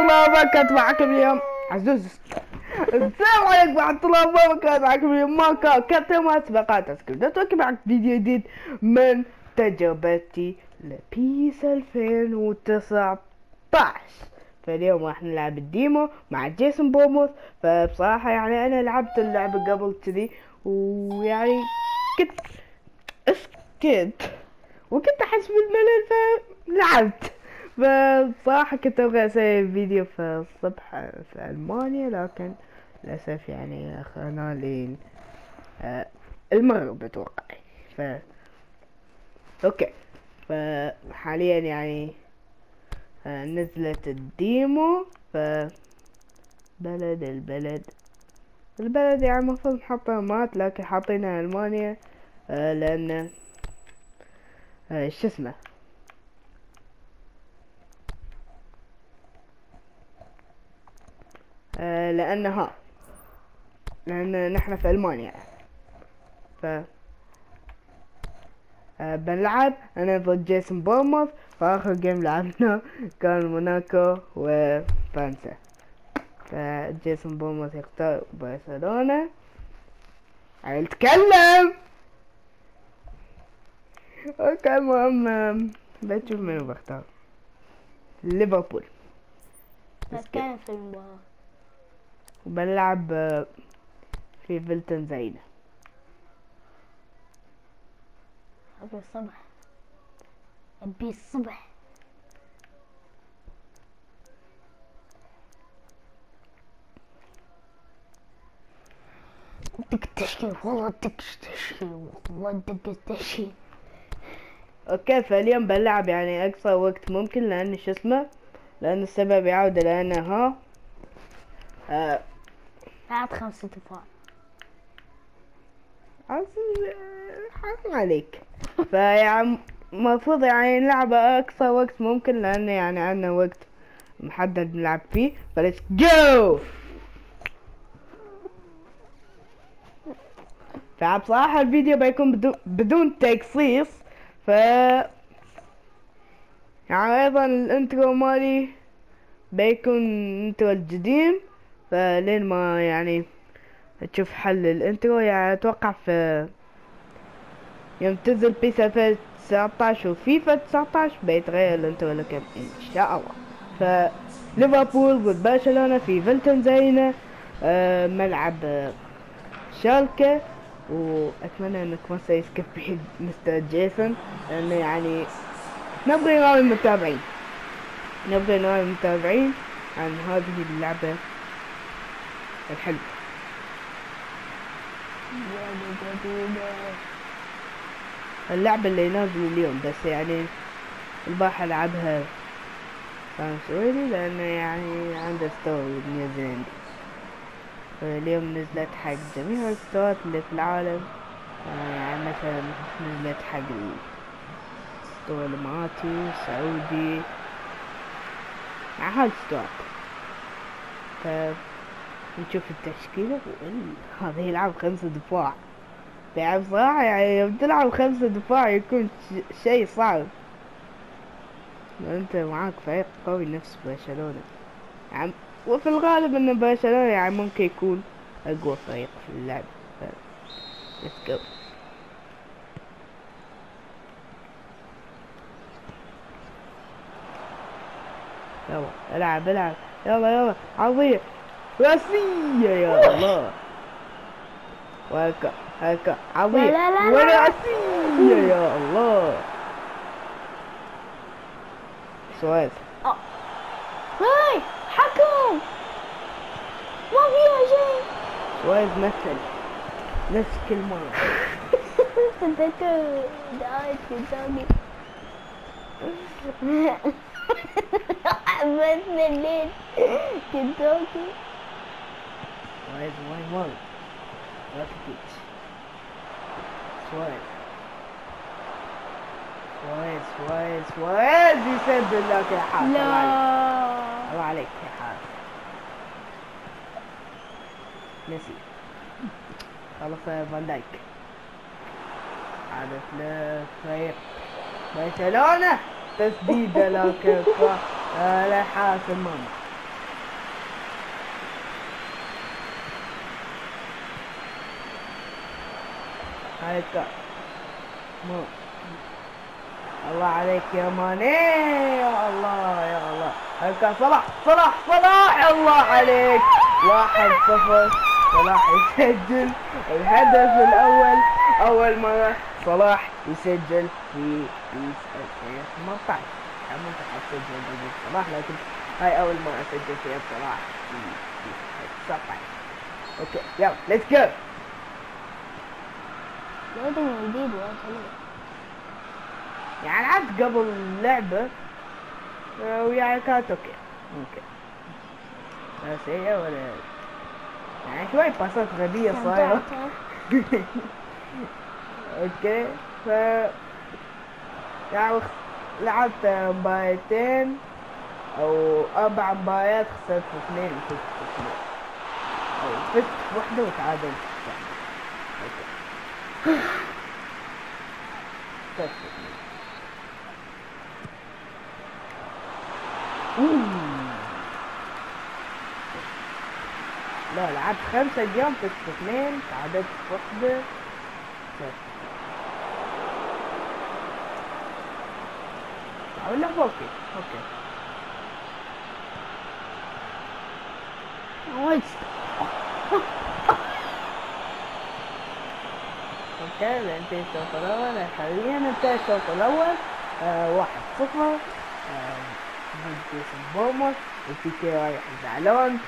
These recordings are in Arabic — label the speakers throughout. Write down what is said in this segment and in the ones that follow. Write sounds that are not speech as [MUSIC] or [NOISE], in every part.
Speaker 1: الله وبركاته معكم اليوم. عزوز. السلام عليكم ورحمة الله وبركاته. معكم اليوم ماكا كتما سباقات اسكندر معك فيديو جديد من تجربتي لبيس 2019 فاليوم راح نلعب الديمو مع جيسون بوموث. فبصراحة يعني أنا لعبت اللعبة قبل كذي ويعني كنت أسكت وكنت أحس بالملل فلعبت. فبصراحة كنت أبغى أسوي فيديو في الصبح في ألمانيا لكن للأسف يعني أخرنا لين آه، المغرب أتوقع ف okay. فحاليا يعني آه، نزلت ال demo ف بلد البلد البلد يعني المفروض نحط مات لكن حاطينها ألمانيا آه، لأن شو اسمه آه، لأن ها لأن نحن في ألمانيا. ف آه، بنلعب. أنا ضد جيسون بورنموث. فآخر game لعبنا كان موناكو وفرنسا فجيسون بورنموث يختار برشلونة. عيل تكلم okay المهم بتشوف منو بختار. ليفربول.
Speaker 2: بتكلم في المباراة.
Speaker 1: وبنلعب آه، في فيلتنز أرينا
Speaker 2: أبي الصبح. أبي الصبح. دق التشكيل والله دق التشكيل والله التشكيل
Speaker 1: okay فاليوم بنلعب يعني أقصى وقت ممكن لأن شو اسمه؟ لأن السبب يعود لأن ها آه
Speaker 2: بعد خمسة
Speaker 1: عز- حرام عليك. فيعني المفروض يعني نلعب أقصى وقت ممكن لأن يعني عندنا وقت محدد نلعب فيه. ف let's go! فبصراحة الفيديو بيكون بدون, بدون تقصيص. ف يعني أيضا ال intro مالي بيكون intro القديم فلين ما يعني تشوف حل ال intro يعني أتوقع في يوم تنزل بيس 2019 وفيفا 19 بيتغير ال intro لكن إن شاء الله. ف ليفربول ضد برشلونة في فيلتنز أرينا آه ملعب آه، شالكة. وأتمنى انك ما بحق مستر جيسون لأنه يعني نبغي نراوي المتابعين. نبغي نراوي المتابعين عن هذه اللعبة. الحلوة اللعبة اللي نازلة اليوم بس يعني البارحة لعبها كان سويدي لأنه يعني عنده store نيوزيلندي فاليوم نزلت حق جميع الستورات اللي في العالم. يعني مثلا نزلت حق ال store الإماراتي السعودي مع هالستورات ف نشوف التشكيلة. هذا يلعب خمسة دفاع. يعني بصراحة يعني يوم تلعب خمسة دفاع يكون شيء صعب. لو أنت معاك فريق قوي نفس برشلونة. يعني وفي الغالب إن برشلونة يعني ممكن يكون أقوى فريق في اللعبة ف let's يلا العب العب. يلا يلا. عرضية راسية يا الله. وهكا هكا. عرضية
Speaker 2: لا لا لا.
Speaker 1: وراسية يا الله. سويس
Speaker 2: هاي حكم. ما فيها شيء
Speaker 1: سويس مثل. نفس كل مرة
Speaker 2: تذكر دعاية كنتاكي بس الليل كنتاكي
Speaker 1: سويس واي مرة راكيتيتش سويس سويس سويس سويس يسدد لك يا عليك.
Speaker 2: لا
Speaker 1: الله عليك يا حاج ميسي خلص فان دايك عادت لفريق برشلونة تسديدة لكن لا حارس المرمى هيك مو الله عليك يا ماني. يا الله يا الله. هيك صلاح صلاح صلاح. الله عليك. واحد صفر. صلاح يسجل. الهدف الأول. أول مرة صلاح يسجل في بيس 2018 منتخب سجل ضد صلاح لكن هاي أول مرة سجل فيها صلاح في بيس 19 okay يلا let's
Speaker 2: go جديد وايد حلو
Speaker 1: يعني لعبت قبل اللعبة آه، ويعني كانت okay ممكن. لا سيئة ولا يعني شوي باسات غبية صايرة.
Speaker 2: استمتعت؟ [LAUGHS]
Speaker 1: okay ف يعني لعبت مباريتين أو أربع مباريات خسرت اثنين وفزت اثنين. أو فزت واحدة وتعادلت في واحدة okay فزت في اثنين أوه. لا لعبت خمسة game في اثنين تعادلت واحدة. أقول okay
Speaker 2: okay.
Speaker 1: okay انتهي الشوط الأول حاليا انتهى الشوط الأول آه واحد صفر آه جيسون بورنموث وفي كي رايح زعلان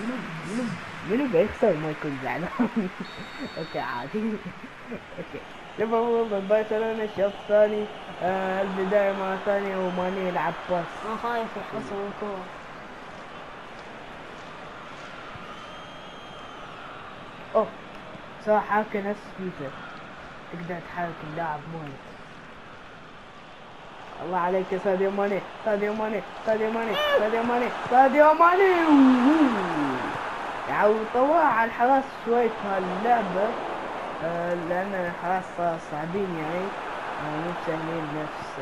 Speaker 1: منو منو بيخسر ما يكون زعلان [LAUGHS] okay عادي. okay. ليفربول ضد برشلونة الشوط الثاني البداية مرة ثانية وماني يلعب pass
Speaker 2: أنا خايف يحصل الكورة.
Speaker 1: صار حركة نفس فيفا تقدر تحرك اللاعب مالك الله عليك يا ساديو ماني ساديو ماني ساديو ماني ساديو ماني ساديو ماني. يعني طوع على الحراس شوي في هاللعبة آه لأن الحراس صعبين يعني. آه مو سهلين نفس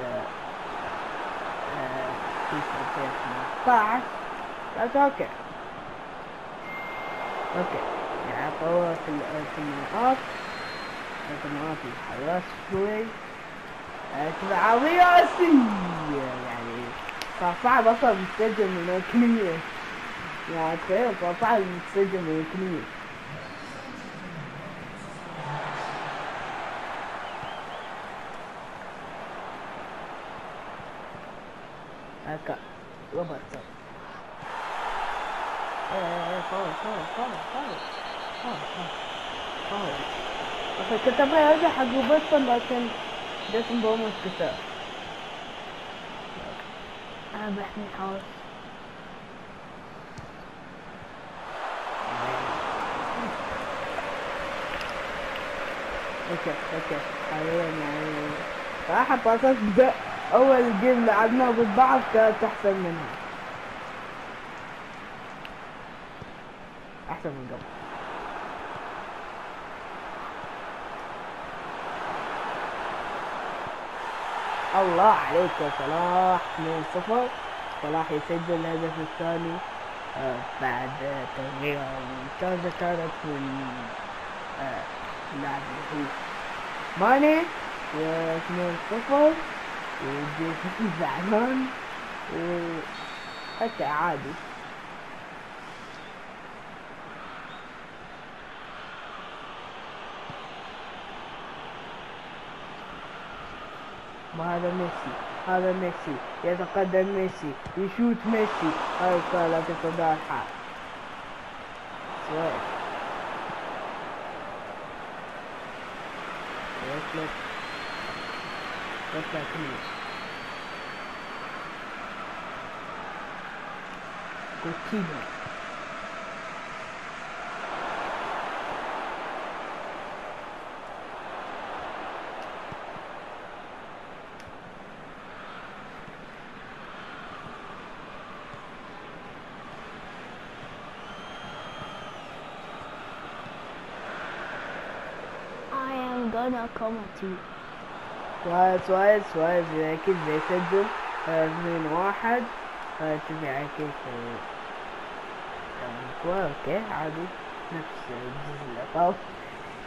Speaker 1: فيفا 2018 لكن okay. أوكي. يعني طور في ال- في النقاط في نقاط الحراس شوي. آه، عرضية أسية يعني صعب أصلا تسجل من ركنية يعني تخيل صعب تسجل من ركنية أبغى أرجع حق روبرتسون لكن جيسون بورنموث كسر
Speaker 2: أنا بحمي الحارس
Speaker 1: okay okay. حاليا يعني. صراحة باسات ده أول game لعبناه ضد بعض كانت أحسن منها أحسن من قبل. الله عليك يا صلاح 2-0 صلاح يسجل الهدف الثاني. آه، بعد تغيير ممتازة كانت من آه، اللاعب اللي هو ماني واثنين صفر. وجيسون [LAUGHS] زعلان. و هكا عادي. وهذا ميسي هذا ميسي يتقدم ميسي يشوت ميسي هاي كانت في صدار الحال سويت وصلت وصلت كلية كوتينيو
Speaker 2: I at you
Speaker 1: سؤال سؤال سؤال أكيد بيسجل آه، اثنين واحد. آه، شوف يعني كيف؟ آه، يعني كويس أوكي عادي. نفس الجزء. طاف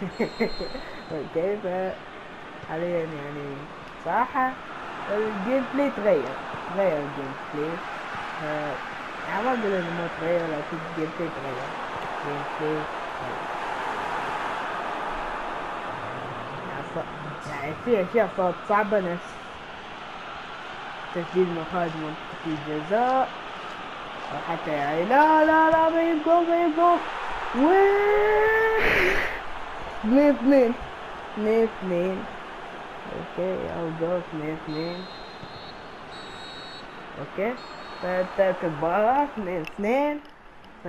Speaker 1: [LAUGHS] أوكي ف حاليا يعني صراحة الجيم بلاي تغير تغير الجيم بلاي. ف- يعني ما أقول إنه ما تغير لكن الجيم بلاي تغير. ال gameplay تغير. يعني ص- يعني في اشياء صارت صعبة نفس تسديد مخارج منطقة الجزاء وحتى يعني لا لا لا ما يبقوا ما يبقوا. وين اثنين اثنين اثنين okay oh goal اثنين اثنين okay فانتهت المباراة اثنين اثنين ف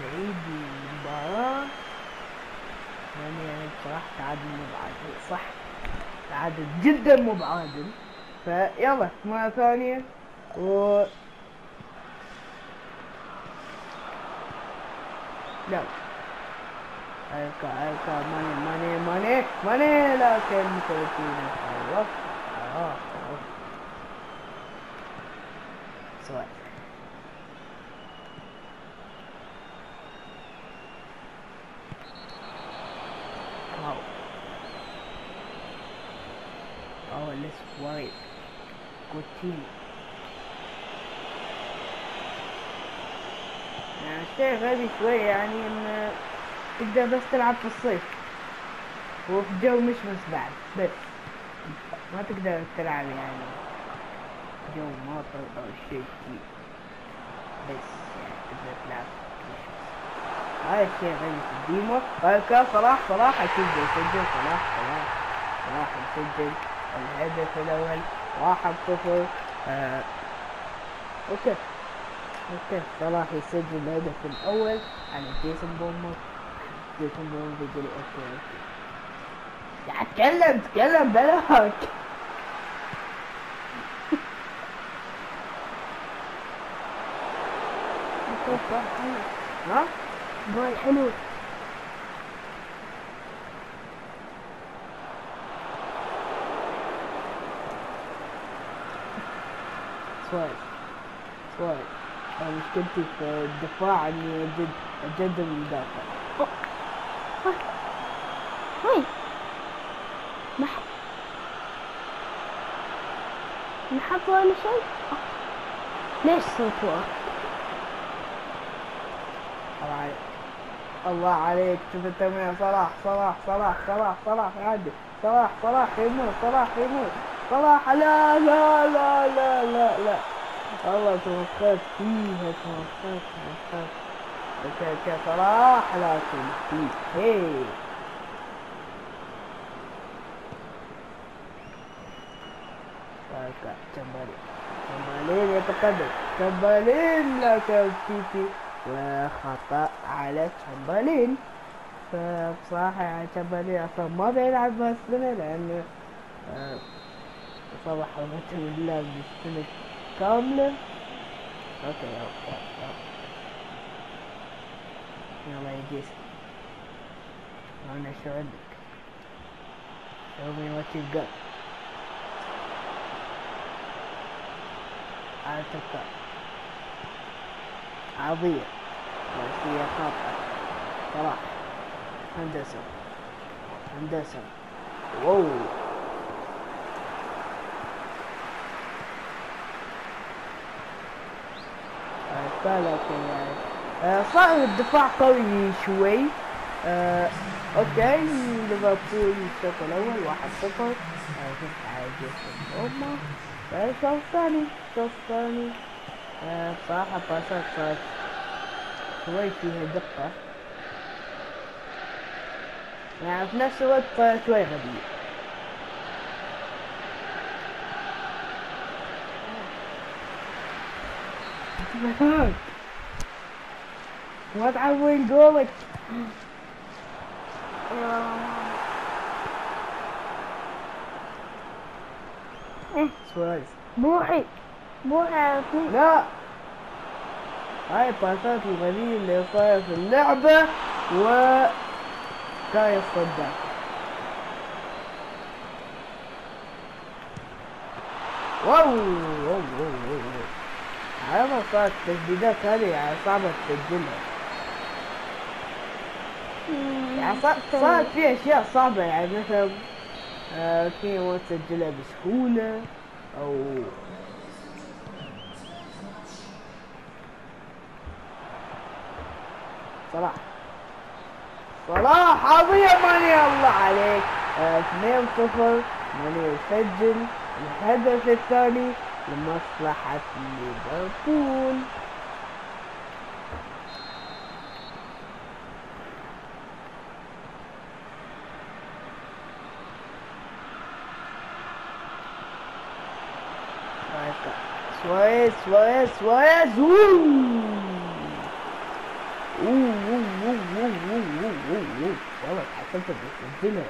Speaker 1: نعيد المباراة يعني بصراحة تعادل مو بعادل صح؟ تعادل جدا مو بعادل. فيلا مرة ثانية. و لا. ألقى ألقى. ماني ماني ماني ماني. لكن متوتين الله آه آه سؤال واو Oh, let's wait. Coutinho. يعني شيء غبي شوي يعني إن تقدر بس تلعب في الصيف. وفي جو مشمس بعد بس. ما تقدر تلعب يعني. جو مطر أو شيء كذي بس يعني تقدر تلعب هذا الشيء غبي في ال demo. كان صلاح صلاح أكيد بيسجل. صلاح صلاح صلاح يسجل الهدف الأول. واحد صفر. آه. أوكي. أوكي. صلاح يسجل الهدف الأول. على جيسون بومر. جيسون بومر بيقول أوكي أوكي. يا تكلم تكلم بلاك. [LAUGHS] ها؟
Speaker 2: جول حلو.
Speaker 1: سؤال أنا مشكلتي في الدفاع إني اجد اجد المدافع.
Speaker 2: هاي. ما. ما حط ولا شيء؟ ليش واحد
Speaker 1: الله عليك الله عليك. شوف التمرير صلاح صلاح صلاح صلاح صلاح عدي صلاح صلاح يموت صلاح يموت. صلاح. لا لا لا لا لا لا. والله توقفت فيها توقفت توقفت okay okay صلاح. لكن فيه هي. okay تشامبرلين تشامبرلين يتقدم تشامبرلين لكن تيتي وخطأ على تشامبرلين فبصراحة تشامبرلين أصلا ما بيلعب بهالسنة لأنه آه، صبح رحمة الله بالسنة كاملة. أوكي يلا يلا يا جيسون أنا شو عندك show me what you got. أعتقد عظيم بس هي خاطئة صراحة هندسة هندسة wow لكن يعني. آه، صار الدفاع قوي شوي. آه، okay ليفربول الشوط الأول واحد صفر. آه، جيسون روما آه، الشوط الثاني الشوط الثاني بصراحة باسات صارت شوي فيها دقة. يعني في نفس الوقت شوي غبية
Speaker 2: إيه
Speaker 1: سواريز
Speaker 2: بوحي بوحي على اثنين
Speaker 1: لا هاي الباسات الغبية اللي صايرة في اللعبة و كاي واو واو واو واو. على ما صارت التسديدات هذه يعني صعبة تسجلها. يعني صار- صارت في أشياء صعبة يعني مثلا آه، في ما تسجلها بسهولة أو صلاح. صلاح عظيم ماني الله عليك. آه، اثنين صفر ماني يسجل الهدف الثاني. لمصلحة ليفربول. سواريز سواريز سواريز. والله حسبت بسجلها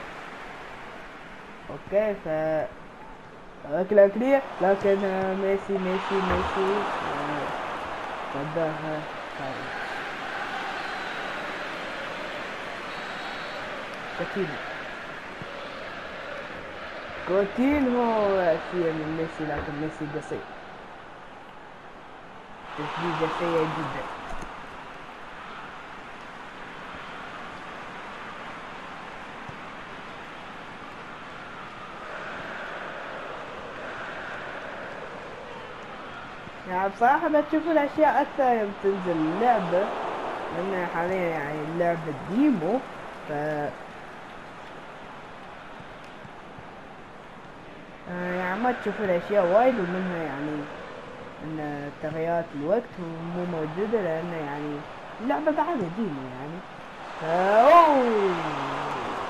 Speaker 1: أوكي ف أكلة أكلية لكن آه، ميسي ميسي ميسي آه، صداها خارج كوتينو كوتينو رأسية من ميسي لكن ميسي قصير تسديدة سيئة جدا يعني بصراحة بتشوف الأشياء أكثر يوم تنزل اللعبة لأن حاليا يعني اللعبة ديمو ف آه، يعني ما تشوف الأشياء وايد ومنها يعني إن تغييرات الوقت مو موجودة لأن يعني اللعبة بعدها demo يعني. فا أوه!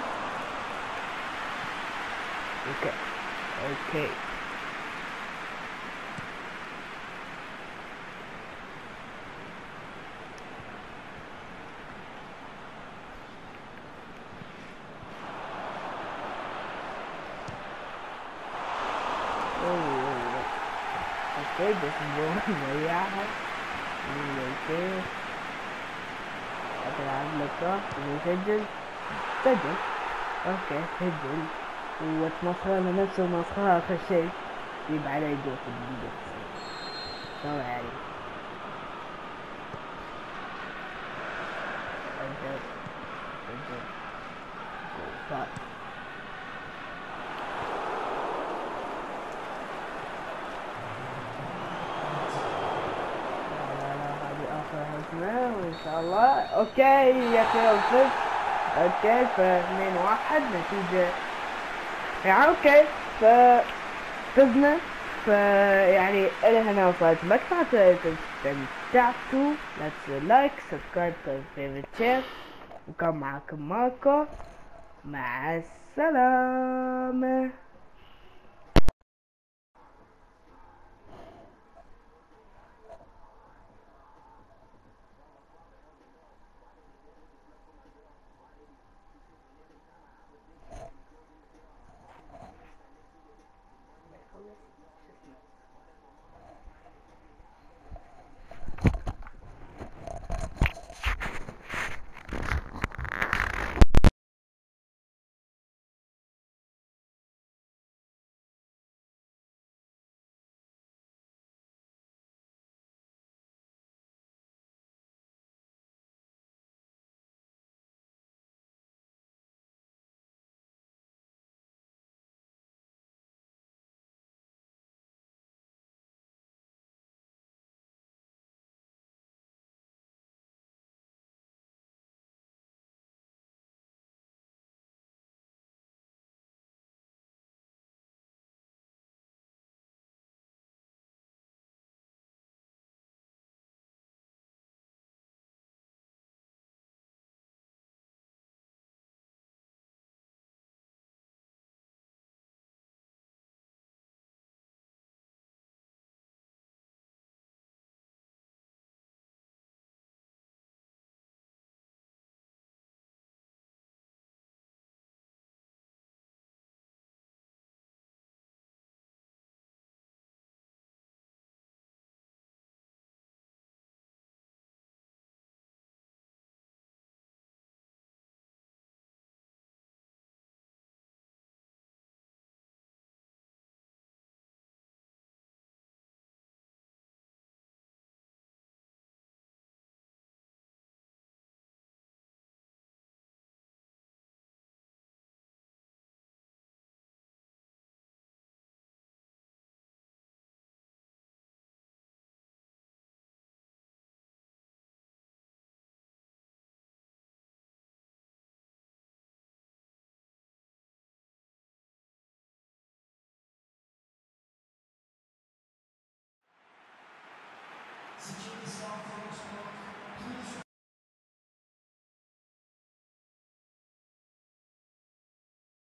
Speaker 1: okay okay أوه. أوكي بس الجو ضيعها أوكي العب لك يسجل سجل أوكي سجل وتمسخرنا نفسه مسخرة اخر شيء يجيب علي جو في الدقيقة سوي علي سجل سجل صار لا لا هذه آخر هجمة وإن شاء الله. okay يا أخي الفوز okay فاثنين واحد نتيجة. يعني okay ف فزنا فيعني إلى هنا وصلت المقطع استمتعتوا لا تنسوا like subscribe فيفرت شير وكان معكم ماركو مع السلامة.